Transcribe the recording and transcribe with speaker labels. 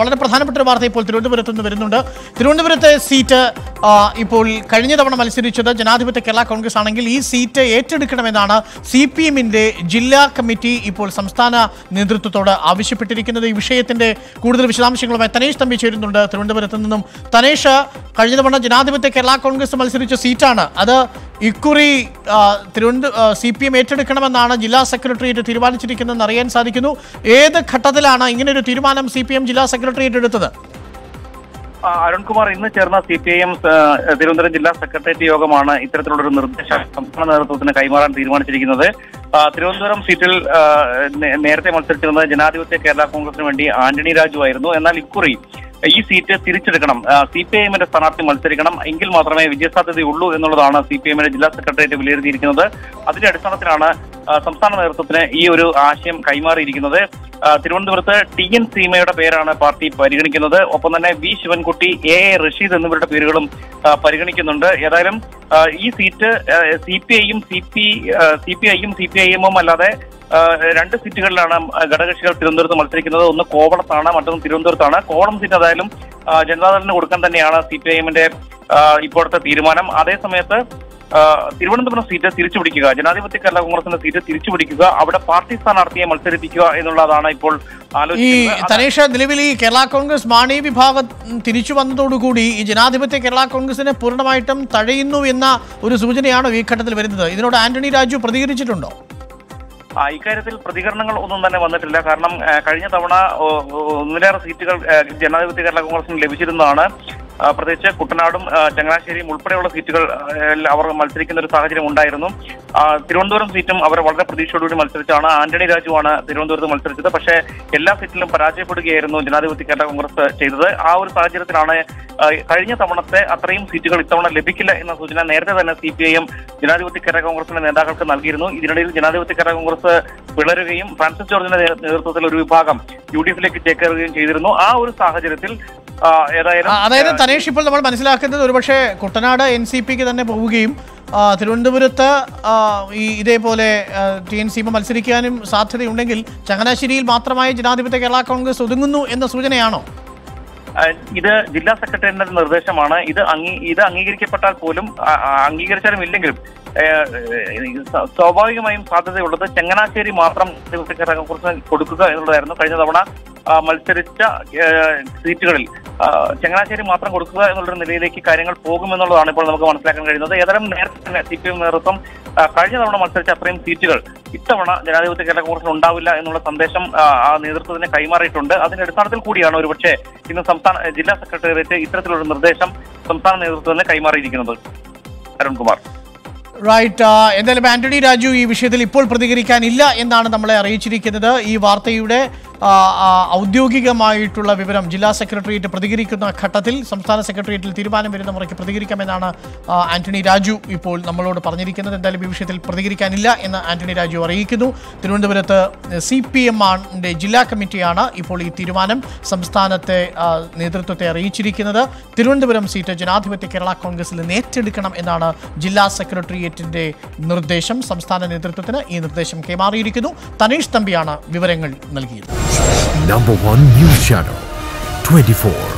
Speaker 1: വളരെ പ്രധാനപ്പെട്ട ഒരു വാർത്ത ഇപ്പോൾ തിരുവനന്തപുരത്ത് നിന്ന് വരുന്നുണ്ട്. തിരുവനന്തപുരത്തെ സീറ്റ് ഇപ്പോൾ കഴിഞ്ഞ തവണ മത്സരിച്ചത് ജനാധിപത്യ കേരള കോൺഗ്രസ് ആണെങ്കിൽ ഈ സീറ്റ് ഏറ്റെടുക്കണമെന്നാണ് സി പി എമ്മിന്റെ ജില്ലാ കമ്മിറ്റി ഇപ്പോൾ സംസ്ഥാന നേതൃത്വത്തോട് ആവശ്യപ്പെട്ടിരിക്കുന്നത്. ഈ വിഷയത്തിന്റെ കൂടുതൽ വിശദാംശങ്ങളുമായി തനേഷ് തമ്പി ചേരുന്നുണ്ട്. തിരുവനന്തപുരത്ത് നിന്നും തനേഷ് കഴിഞ്ഞ തവണ ജനാധിപത്യ കേരള കോൺഗ്രസ് മത്സരിച്ച സീറ്റാണ്. അത് ഇക്കുറി തിരുവനന്ത സി പി എം ഏറ്റെടുക്കണമെന്നാണ് ജില്ലാ സെക്രട്ടേറിയറ്റ് തീരുമാനിച്ചിരിക്കുന്നതെന്ന് അറിയാൻ സാധിക്കുന്നു. ഏത് ഘട്ടത്തിലാണ് ഇങ്ങനെ ഒരു തീരുമാനം സി പി എം ജില്ലാ സെക്രട്ടേറിയറ്റ് എടുത്തത്?
Speaker 2: അരുൺകുമാർ ഇന്ന് ചേർന്ന സി പി എം തിരുവനന്തപുരം ജില്ലാ സെക്രട്ടേറിയറ്റ് യോഗമാണ് ഇത്തരത്തിലുള്ളൊരു നിർദ്ദേശം സംസ്ഥാന നേതൃത്വത്തിന് കൈമാറാൻ തീരുമാനിച്ചിരിക്കുന്നത്. തിരുവനന്തപുരം സീറ്റിൽ നേരത്തെ മത്സരിച്ചിരുന്നത് ജനാധിപത്യ കേരള കോൺഗ്രസിന് വേണ്ടി ആന്റണി രാജു ആയിരുന്നു. എന്നാൽ ഇക്കുറി ഈ സീറ്റ് തിരിച്ചെടുക്കണം. സി പി ഐഎമ്മിന്റെ സ്ഥാനാർത്ഥി മത്സരിക്കണം. എങ്കിൽ മാത്രമേ വിജയസാധ്യതയുള്ളൂ എന്നുള്ളതാണ് സി പി എമ്മിന്റെ ജില്ലാ സെക്രട്ടേറിയറ്റ് വിലയിരുത്തിയിരിക്കുന്നത്. അതിന്റെ അടിസ്ഥാനത്തിലാണ് സംസ്ഥാന നേതൃത്വത്തിന് ഈ ഒരു ആശയം കൈമാറിയിരിക്കുന്നത്. തിരുവനന്തപുരത്ത് ടി എൻ സീമയുടെ പേരാണ് പാർട്ടി പരിഗണിക്കുന്നത്. ഒപ്പം തന്നെ V Sivankutty A A Rasheed എന്നിവരുടെ പേരുകളും പരിഗണിക്കുന്നുണ്ട്. ഏതായാലും ഈ സീറ്റ് സി പി ഐയും സി പി സി പി ഐയും സി പി ഐ എമ്മും അല്ലാതെ രണ്ട് സീറ്റുകളിലാണ് ഘടകകക്ഷികൾ തിരുവനന്തപുരത്ത് മത്സരിക്കുന്നത്. ഒന്ന് കോവളത്താണ് മറ്റൊന്ന് തിരുവനന്തപുരത്താണ്. കോവളം സീറ്റ് ഏതായാലും ജനതാദളിന് കൊടുക്കാൻ തന്നെയാണ് സി പി ഐഎമ്മിന്റെ ഇപ്പോഴത്തെ തീരുമാനം. അതേസമയത്ത് തിരുവനന്തപുരം സീറ്റ് തിരിച്ചു പിടിക്കുക ജനാധിപത്യ കേരള കോൺഗ്രസിന്റെ സീറ്റ് തിരിച്ചു പിടിക്കുക അവിടെ പാർട്ടി സ്ഥാനാർത്ഥിയെ മത്സരിപ്പിക്കുക എന്നുള്ളതാണ് ഇപ്പോൾ
Speaker 1: ഈ
Speaker 2: അത്
Speaker 1: നിലവിൽ ഈ കേരള കോൺഗ്രസ് മാണി വിഭാഗം തിരിച്ചു വന്നതോടുകൂടി ഈ ജനാധിപത്യ കേരള കോൺഗ്രസിനെ പൂർണമായിട്ടും തഴയുന്നു എന്ന ഒരു സൂചനയാണ് ഈ ഘട്ടത്തിൽ വരുന്നത്. ഇതിനോട് ആന്റണി രാജു പ്രതികരിച്ചിട്ടുണ്ടോ?
Speaker 2: ഇക്കാര്യത്തിൽ പ്രതികരണങ്ങൾ ഒന്നും തന്നെ വന്നിട്ടില്ല. കാരണം കഴിഞ്ഞ തവണ ഒന്നിലേറെ സീറ്റുകൾ ജനാധിപത്യ കേരള കോൺഗ്രസിന് ലഭിച്ചിരുന്നതാണ്. പ്രത്യേകിച്ച് കുട്ടനാടും ചങ്ങനാശ്ശേരിയും ഉൾപ്പെടെയുള്ള സീറ്റുകൾ അവർ മത്സരിക്കുന്ന ഒരു സാഹചര്യം ഉണ്ടായിരുന്നു. തിരുവനന്തപുരം സീറ്റും അവർ വളരെ പ്രതീക്ഷയോടുകൂടി മത്സരിച്ചാണ്. ആന്റണി രാജുവാണ് തിരുവനന്തപുരത്ത് മത്സരിച്ചത്. പക്ഷേ എല്ലാ സീറ്റിലും പരാജയപ്പെടുകയായിരുന്നു ജനാധിപത്യ കേരള കോൺഗ്രസ് ചെയ്തത്. ആ ഒരു സാഹചര്യത്തിലാണ് കഴിഞ്ഞ തവണത്തെ അത്രയും സീറ്റുകൾ ഇത്തവണ ലഭിക്കില്ല എന്ന സൂചന നേരത്തെ തന്നെ സി പി ഐ ജനാധിപത്യ കേരള കോൺഗ്രസിന്റെ നേതാക്കൾക്ക് നൽകിയിരുന്നു. ഇതിനിടയിൽ ജനാധിപത്യ കേരള കോൺഗ്രസ് പിളരുകയും ഫ്രാൻസിസ് ജോർജിന്റെ നേതൃത്വത്തിൽ ഒരു വിഭാഗം യു ഡി എഫിലേക്ക് ചേക്കേറുകയും ചെയ്തിരുന്നു. ആ ഒരു സാഹചര്യത്തിൽ
Speaker 1: അതായത് തനേഷ് ഇപ്പോൾ നമ്മൾ മനസ്സിലാക്കുന്നത് ഒരുപക്ഷെ കുട്ടനാട് എൻ സി പിക്ക് തന്നെ പോവുകയും തിരുവനന്തപുരത്ത് ഈ ഇതേപോലെ ടി എൻ സി മത്സരിക്കാനും സാധ്യതയുണ്ടെങ്കിൽ ചങ്ങനാശ്ശേരിയിൽ മാത്രമായി ജനാധിപത്യ കേരള കോൺഗ്രസ് ഒതുങ്ങുന്നു എന്ന സൂചനയാണോ?
Speaker 2: ഇത് ജില്ലാ സെക്രട്ടറിയുടെ നിർദ്ദേശമാണ്. ഇത് അംഗീ ഇത് അംഗീകരിക്കപ്പെട്ടാൽ പോലും അംഗീകരിച്ചാലും ഇല്ലെങ്കിലും സ്വാഭാവികമായും സാധ്യതയുള്ളത് ചങ്ങനാശ്ശേരി മാത്രം കൊടുക്കുക എന്നുള്ളതായിരുന്നു. കഴിഞ്ഞ തവണ മത്സരിച്ച സീറ്റുകളിൽ ചങ്ങനാശ്ശേരി മാത്രം കൊടുക്കുക എന്നുള്ളൊരു നിലയിലേക്ക് കാര്യങ്ങൾ പോകുമെന്നുള്ളതാണ് ഇപ്പോൾ നമുക്ക് മനസ്സിലാക്കാൻ കഴിയുന്നത്. ഏതായാലും നേരത്തെ തന്നെ സി പി എം നേതൃത്വം കഴിഞ്ഞ തവണ മത്സരിച്ച അത്രയും സീറ്റുകൾ ഇത്തവണ ജനാധിപത്യ കേരള കോൺഗ്രസിന് ഉണ്ടാവില്ല എന്നുള്ള സന്ദേശം ആ, നേതൃത്വത്തിന് കൈമാറിയിട്ടുണ്ട്. അതിന്റെ അടിസ്ഥാനത്തിൽ കൂടിയാണ് ഒരുപക്ഷെ ഇന്ന് സംസ്ഥാന ജില്ലാ സെക്രട്ടേറിയറ്റ് ഇത്തരത്തിലുള്ള നിർദ്ദേശം സംസ്ഥാന നേതൃത്വത്തിന് കൈമാറിയിരിക്കുന്നത്. അരുൺകുമാർ.
Speaker 1: റൈറ്റ് എന്തായാലും ആന്റണി രാജു ഈ വിഷയത്തിൽ ഇപ്പോൾ പ്രതികരിക്കാനില്ല എന്നാണ് നമ്മളെ അറിയിച്ചിരിക്കുന്നത്. ഈ വാർത്തയുടെ ഔദ്യോഗികമായിട്ടുള്ള വിവരം ജില്ലാ സെക്രട്ടേറിയറ്റ് പ്രതികരിക്കുന്ന ഘട്ടത്തിൽ സംസ്ഥാന സെക്രട്ടേറിയറ്റിൽ തീരുമാനം വരുന്ന മുറയ്ക്ക് പ്രതികരിക്കാമെന്നാണ് ആന്റണി രാജു ഇപ്പോൾ നമ്മളോട് പറഞ്ഞിരിക്കുന്നത്. എന്തായാലും ഈ വിഷയത്തിൽ പ്രതികരിക്കാനില്ല എന്ന് ആന്റണി രാജു അറിയിക്കുന്നു. തിരുവനന്തപുരത്ത് സി പി ജില്ലാ കമ്മിറ്റിയാണ് ഇപ്പോൾ ഈ തീരുമാനം സംസ്ഥാനത്തെ നേതൃത്വത്തെ അറിയിച്ചിരിക്കുന്നത്. തിരുവനന്തപുരം സീറ്റ് ജനാധിപത്യ കേരള കോൺഗ്രസിൽ നിന്ന് ഏറ്റെടുക്കണം എന്നാണ് ജില്ലാ സെക്രട്ടേറിയറ്റിന്റെ നിർദ്ദേശം. സംസ്ഥാന നേതൃത്വത്തിന് ഈ നിർദ്ദേശം കൈമാറിയിരിക്കുന്നു. തനീഷ് തമ്പിയാണ് വിവരങ്ങൾ നൽകിയത്.
Speaker 3: Number one news channel 24.